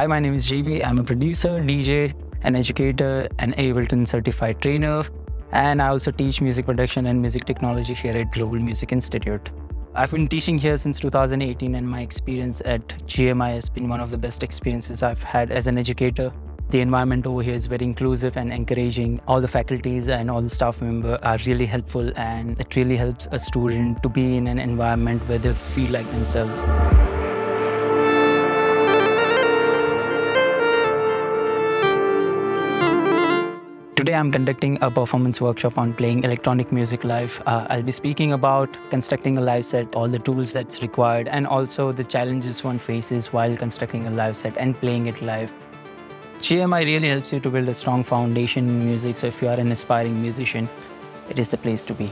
Hi, my name is Jay Pei. I'm a producer, DJ, an educator, an Ableton certified trainer, and I also teach music production and music technology here at Global Music Institute. I've been teaching here since 2018, and my experience at GMI has been one of the best experiences I've had as an educator. The environment over here is very inclusive and encouraging. All the faculties and all the staff members are really helpful, and it really helps a student to be in an environment where they feel like themselves. Today I'm conducting a performance workshop on playing electronic music live. Uh, I'll be speaking about constructing a live set, all the tools that's required, and also the challenges one faces while constructing a live set and playing it live. GMI really helps you to build a strong foundation in music, so if you are an aspiring musician, it is the place to be.